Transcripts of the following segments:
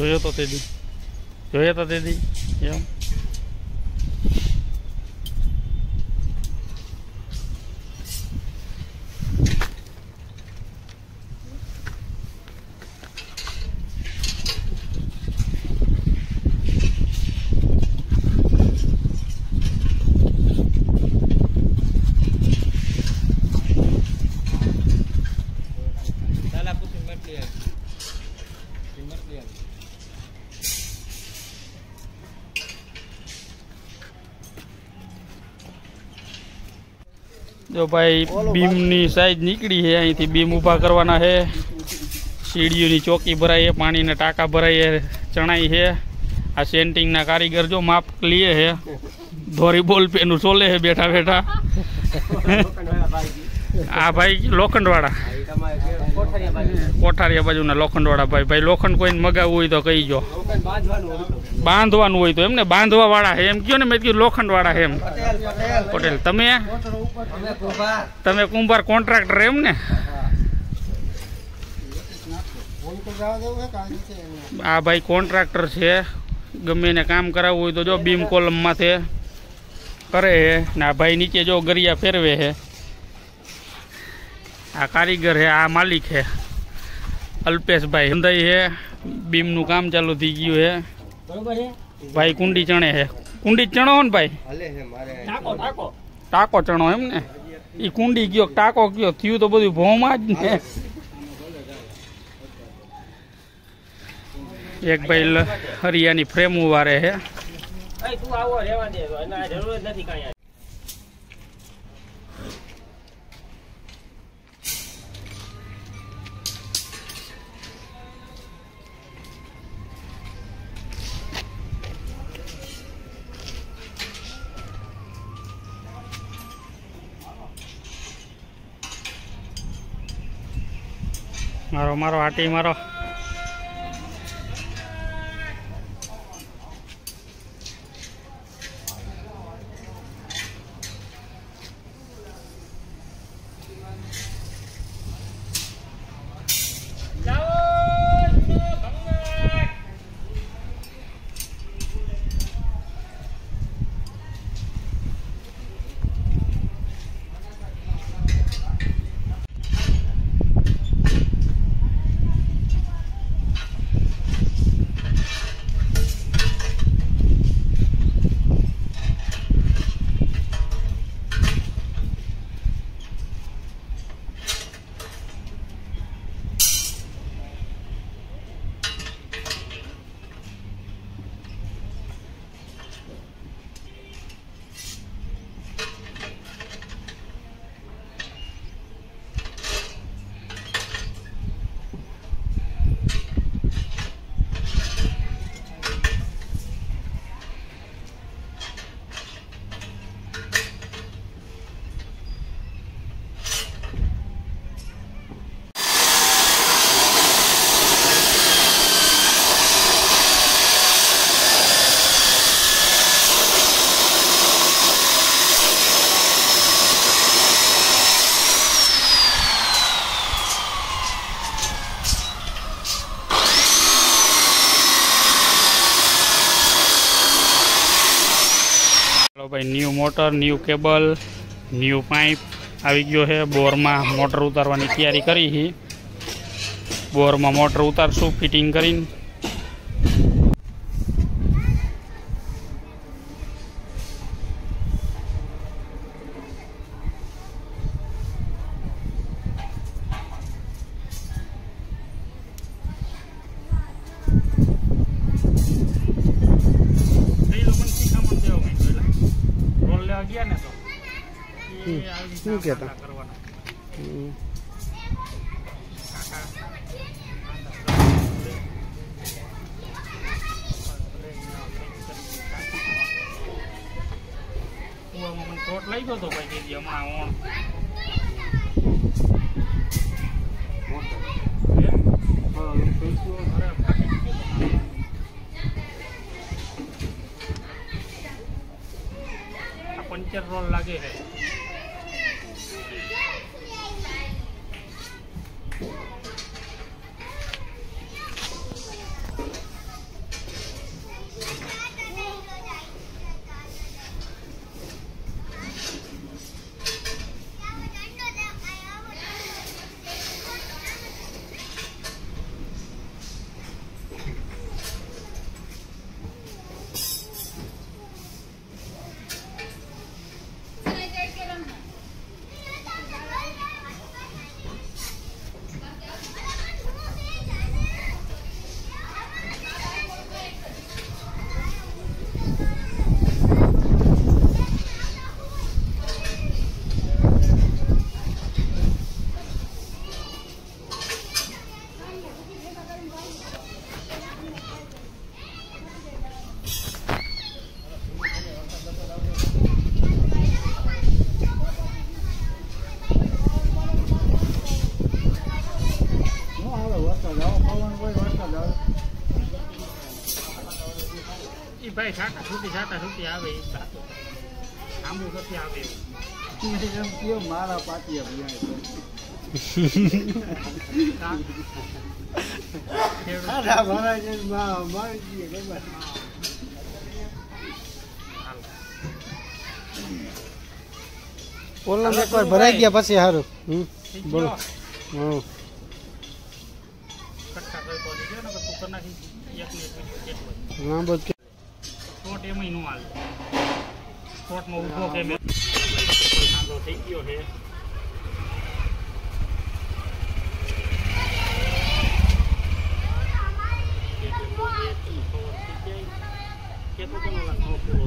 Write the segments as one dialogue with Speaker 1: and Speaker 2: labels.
Speaker 1: જોયો તો તે દી જોયો તો તે દી એમ
Speaker 2: દાલા પૂછી મટલી આવી મટલી આવી
Speaker 1: જો ભાઈ બીમની સાઈઝ નીકળી છે, અહીંથી બીમ ઊભા કરવાના છે. સીડીઓની ચોકી ભરાઈ છે, પાણીના ટાંકા ભરાઈ ચણાઈ છે. આ સેન્ટિંગના કારીગર જો માપ લીએ છે, ધોરી બોલ પેનું ચોલે છે, બેઠા બેઠા. આ ભાઈ લોખંડવાળા.
Speaker 2: કોઠારીયા
Speaker 1: બાજુના લોખંડવાળા ભાઈ. ભાઈ લોખંડ કોઈને મગાવવું હોય તો
Speaker 2: કહી જો
Speaker 1: બાંધવાનું હોય તો. એમને બાંધવા વાળા છે એમ કયો ને મેં કીધું લોખંડ વાળા છે એમ.
Speaker 2: પટેલ
Speaker 1: તમે? તમે કુંભાર. કોન્ટ્રાક્ટર એમ ને? આ ભાઈ કોન્ટ્રાક્ટર છે. ગમે એને કામ કરાવવું હોય તો જો બીમ કોલમ માથે કરે હે ને આ ભાઈ નીચે જો ગરિયા ફેરવે છે આ કારીગર છે આ માલિક છે અલ્પેશભાઈ. હંદાઈ છે? બીમનું કામ ચાલુ થઈ ગયું છે.
Speaker 2: બરોબર છે?
Speaker 1: ભાઈ કુંડી ચણે છે. કુંડી ચણો હો ને ભાઈ?
Speaker 2: હલે છે મારે. ટાકો ટાકો.
Speaker 1: ટાકો ચણો એમ ને? એ કુંડી ગયો ટાકો ગયો થયું તો બધું ભોમાં જ ને. એક ભાઈ હરિયાની ફ્રેમ ઉવારે છે.
Speaker 2: તું આવો રહેવા દે. જરૂર નથી કાંઈ.
Speaker 1: મારો મારો આટી મારો. ભાઈ new motor new cable new pipe આવી ગયો છે. બોરમાં મોટર ઉતારવાની તૈયારી કરી છે. બોરમાં મોટર ઉતારશું ફિટિંગ કરીને.
Speaker 3: શું કહેતા?
Speaker 1: ચોટ લાગ્યો હતો ભાઈ હમણાં ઓણ ગયો તો પંચર રોલ લાગે છે. છૂટી ભાઈ છાટા છૂટી છાટા છૂટી આવે આંબુ નથી આવે
Speaker 3: મારા
Speaker 4: એકવાર ભરાઈ ગયા પછી સારું હમ
Speaker 1: શોર્ટ મહિનો નો હાલ. શોર્ટમાં ઊભો કે મેં થઈ ગયો છે.
Speaker 3: કે તો કેમ લાગનો પૂરો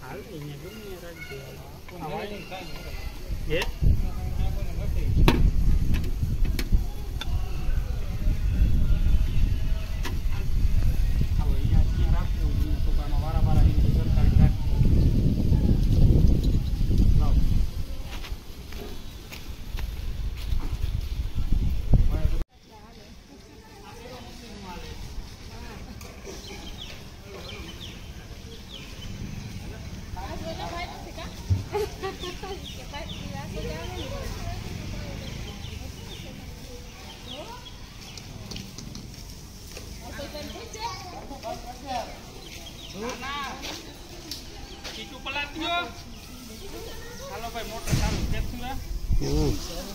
Speaker 1: હાલ અહીંયા ગમે રાજ્ય
Speaker 4: Hum.